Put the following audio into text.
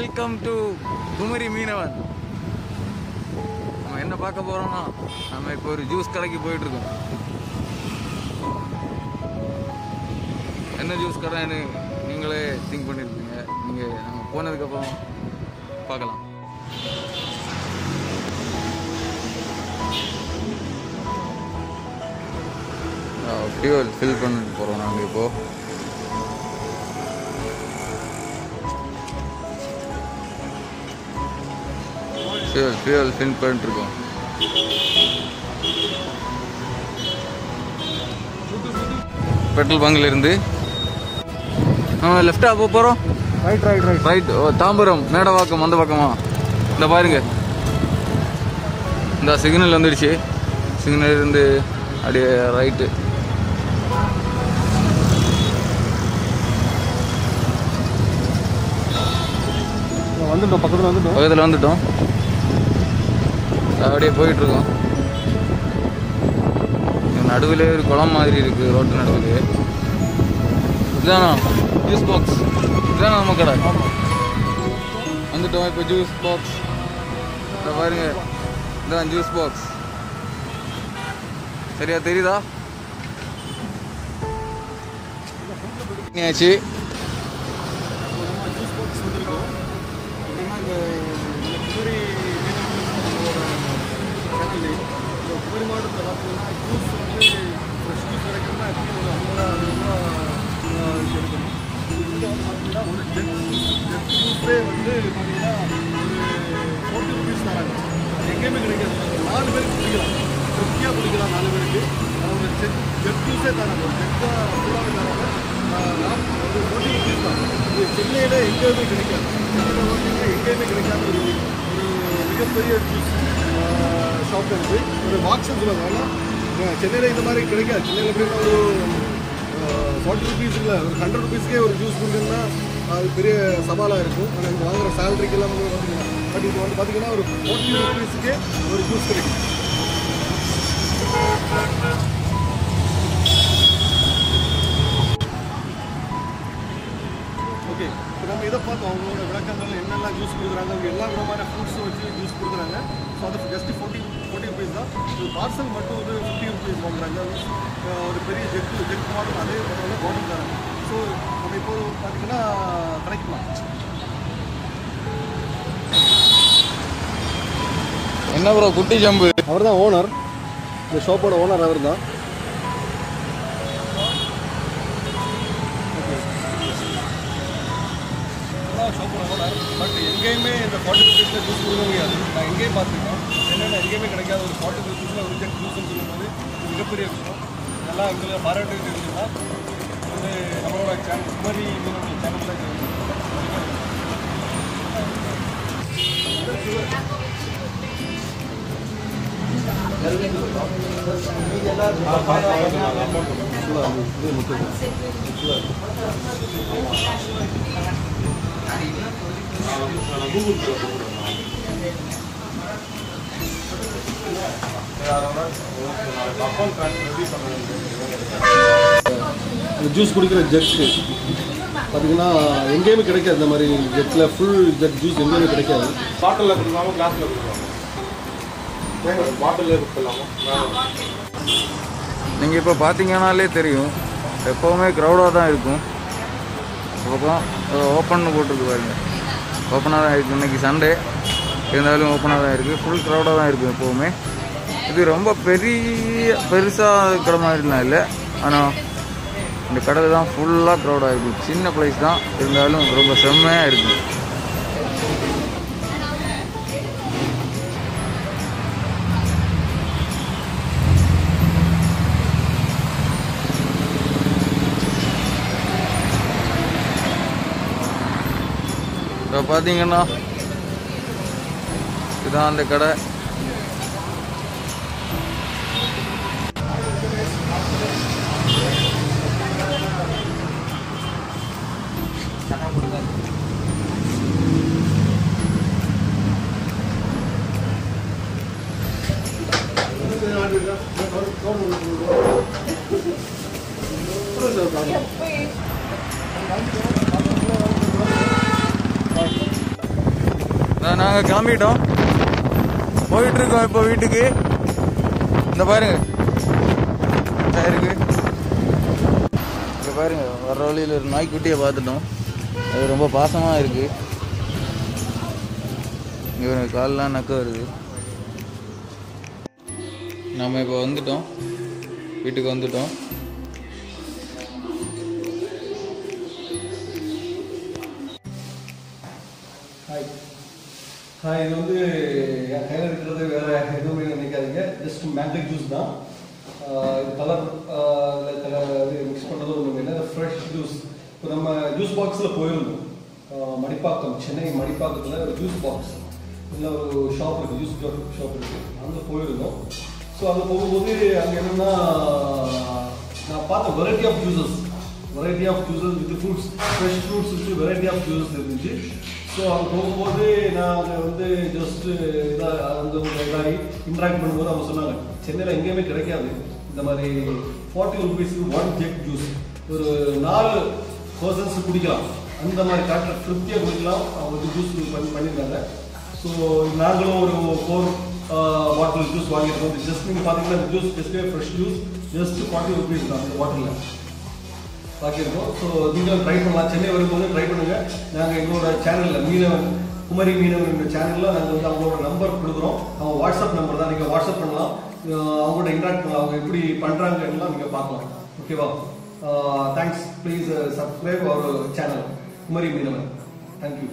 Welcome to Kumari மீனவன். நம்ம என்ன பார்க்க போறோம்னா நம்ம இப்போ ஒரு ஜூஸ் கடைக்கு போயிட்டு இருக்கோம் என்ன ஜூஸ் கடைன்னு நீங்களே திங்க் பண்ணியிருப்பீங்க நீங்கள் நாங்கள் போனதுக்கப்புறம் பார்க்கலாம். ஃபியூல் ஃபில் பண்ணிட்டு போகிறோம் நாங்கள் இப்போது ஃபியூல் ஃபியூல் ஃபில் பண்ணிட்டுருக்கோம் பெட்ரோல் பங்கில் இருந்து. நம்ம லெஃப்டாக போக போகிறோம் ரைட் ரைட் ரைட் ரைட் ஓ தாம்பரம் மேடவாக்கம் அந்த பக்கமா இந்த பாருங்க. இந்த சிக்னல் வந்துடுச்சு. சிக்னல் இருந்து அப்படியே ரைட்டு வந்துட்டோம் பக்கத்தில் வந்துட்டோம். பக்கத்தில் வந்துட்டோம். அப்படியே போயிட்டு இருக்கோம் நடுவில் ஒரு குளம் மாதிரி இருக்கு ரோட்டு நடுவில். இதுதானா? ஜூஸ் பாக்ஸ் இதுதானா நம்ம கடை? வந்துட்டோம் இப்போ ஜூஸ் பாக்ஸ் இதை பாருங்க. இதான் ஜூஸ் பாக்ஸ் சரியா தெரியுதா? ஆச்சு. வந்து பார்த்தீங்கன்னா ஒரு ஃபோர்ட்டி ருபீஸ் தராங்க. அது எங்கேயுமே கிடைக்காது. நாலு பேருக்கு குடிக்கலாம். திருப்தியாக குடிக்கலாம் நாலு பேருக்கு. அவங்க செக் ஜெட் ஜூஸே தராங்க. ஒரு ஜெட்டாக ஃபுல்லாகவே தராங்க. ஒரு ஃபோர்ட்டி ருபீஸ் தான். இது சென்னையில் எங்கேயுமே கிடைக்காது. சென்னையில் பார்த்தீங்கன்னா எங்கேயுமே கிடைக்காத ஒரு ஒரு மிகப்பெரிய ஜூஸ் ஷாப் இருக்குது ஒரு பாக்ஸ் சொல்லுவாங்க. ஆனால் சென்னையில் இந்த மாதிரி கிடைக்காது. சென்னையில் எப்படின்னா ஒரு ஃபார்ட்டி ருபீஸ் ஒரு ஹண்ட்ரட் ருபீஸ்க்கே ஒரு ஜூஸ் கொடுக்குன்னா அது பெரிய சவாலாக இருக்கும். ஆனால் இங்கே வாங்குகிற சேலரிக்கு எல்லாம் வந்து பார்த்தீங்கன்னா பட் இது வந்து பார்த்தீங்கன்னா ஒரு ஃபார்ட்டி ருபீஸுக்கே ஒரு ஜூஸ் கிடைக்கும். ஓகே இப்போ நம்ம இதை பார்த்தோம். அவங்களோட விளக்கங்கள் என்னெல்லாம் ஜூஸ் கொடுக்குறாங்க அவங்க எல்லா விதமான ஃப்ரூட்ஸும் வச்சு ஜூஸ் கொடுக்குறாங்க. ஸோ அது ஜஸ்ட் ஃபோர்ட்டி ஃபோர்ட்டி ருபீஸ் தான். இது பார்சல் மட்டும் ஒரு ஃபிஃப்டி ருபீஸ் வாங்குறாங்க. ஒரு பெரிய ஜெக்கு ஜெக் மாடல் அதே மாடலில் கவர்மெண்ட் தராங்க ஸோ நம்ம இப்போ பார்த்தீங்கன்னா கிடைக்கலாம் என்ன ப்ரோ குட்டி ஜம்பு அவர் தான் ஓனர் இந்த ஷாப்போட ஓனர் அவர் தான் ஷாப்போட ஓனர் பட் எங்கேயுமே இந்த ஃபார்ட்டி ருபீஸில் ஜூஸ் கொடுக்க முடியாது. நான் எங்கேயும் பார்த்துருக்கேன். சென்னையில் எங்கேயுமே கிடைக்காத ஒரு ஃபார்ட்டி ருபீஸில் ஒரு ஜெட் ஜூஸ்னு சொல்லும்போது இது மிகப்பெரிய விஷயம். நல்லா எங்களை பாராட்டு தெரிஞ்சுன்னா வந்து நம்மளோட சேனல் குமரி மீனோட சேனலில் இந்த ஜூஸ் குடிக்கிற ஜெட்டு பார்த்தீங்கன்னா எங்கேயுமே கிடைக்காது இந்த மாதிரி ஜெட்டில் ஃபுல் ஜெட் ஜூஸ் எங்கேயுமே கிடைக்காது. பாட்டிலில் கொடுக்கலாமா? கிளாஸில் கொடுக்கலாமா? பாட்டிலில் கொடுக்கலாமா? நீங்கள் இப்போ பார்த்தீங்கன்னாலே தெரியும். எப்போவுமே க்ரௌடாக தான் இருக்கும். பக்கம் ஓப்பன் போட்டிருக்கு பாருங்க. ஓப்பனாக தான் இருக்குது இன்றைக்கி சண்டே இருந்தாலும் ஓப்பனாக தான் இருக்குது ஃபுல் க்ரௌடாக தான் இருக்கும் எப்போவுமே. இது ரொம்ப பெரிய பெருசாக கடை மாதிரிலாம் இல்லை. ஆனால் இந்த கடல் தான் ஃபுல்லாக க்ரௌடாக இருக்கும் சின்ன பிளேஸ் தான். இருந்தாலும் ரொம்ப செம்மையாக இருக்கும் இப்போ பார்த்தீங்கன்னா இதுதான் அந்த கடை. நாங்கள் கிளம்பிட்டோம். போயிட்டுருக்கோம் இப்போ வீட்டுக்கு. இந்த பாருங்க. இருக்கு. இங்கே பாருங்க வர்ற வழியில் ஒரு நாய்க்குட்டியை பார்த்துட்டோம். அது ரொம்ப பாசமாக இருக்குது இங்கே கால்லாம் நக்க வருது. நம்ம இப்போ வந்துட்டோம். வீட்டுக்கு வந்துட்டோம். ஹாய் ஹாய் இது வந்து என் கையில் இருக்கிறது வேறு எதுவுமே நினைக்காதீங்க. ஜஸ்ட் மேங்கோ ஜூஸ் தான். இது கலர் கலர் இது மிக்ஸ் பண்ணுறது ஒன்று இல்லை. ஃப்ரெஷ் ஜூஸ் இப்போ நம்ம ஜூஸ் பாக்ஸில் போயிருந்தோம். மடிப்பாக்கம் சென்னை மடிப்பாக்கத்தில் ஒரு ஜூஸ் பாக்ஸ் இல்லை ஒரு ஷாப் இருக்குது ஜூஸ் ஷாப் இருக்குது அங்கே போயிருந்தோம். ஸோ அங்கே போகும்போது அங்கே என்னென்னா நான் பார்த்த variety of juices variety of juices with fruits fresh fruits with variety of juices இருந்துச்சு. ஸோ அங்கே போகும்போது நான் அங்கே வந்து ஜஸ்ட் இதாக வந்து இதாகி இன்ட்ராக்ட் பண்ணும்போது அவங்க சொன்னாங்க சென்னையில் எங்கேயுமே கிடைக்காது. இந்த மாதிரி ஃபார்ட்டி ருபீஸ்க்கு ஒன் ஜெக் ஜூஸ் ஒரு நாலு பர்சன்ஸ் குடிக்கலாம். அந்த மாதிரி காட்டுற திருப்தியாக குடிக்கலாம். அவங்க வந்து ஜூஸ் பண்ணி பண்ணியிருக்காங்க. ஸோ நாங்களும் ஒரு ஃபோர் பாட்டில் ஜூஸ் வாங்கியிருக்கோம் ஜஸ்ட் நீங்கள் பார்த்தீங்கன்னா juice just fresh juice just forty rupees தான் அந்த பாட்டிலில் வாங்கியிருக்கோம் ஸோ நீங்களும் ட்ரை பண்ணலாம். சென்னை வரும்போது ட்ரை பண்ணுங்க. நாங்கள் எங்களோட சேனலில் மீனவன் குமரி மீனவன் என்ற சேனலில் நாங்கள் வந்து அவங்களோட நம்பர் கொடுக்குறோம். அவங்க வாட்ஸ்அப் நம்பர் தான். நீங்கள் வாட்ஸ்அப் பண்ணலாம். அவங்களோட இன்ட்ராக்ட் பண்ணலாம். அவங்க எப்படி பண்ணுறாங்க எல்லாம் நீங்கள் பார்க்கலாம் ஓகேவா thanks please subscribe our channel Kumari Meenavan. Thank you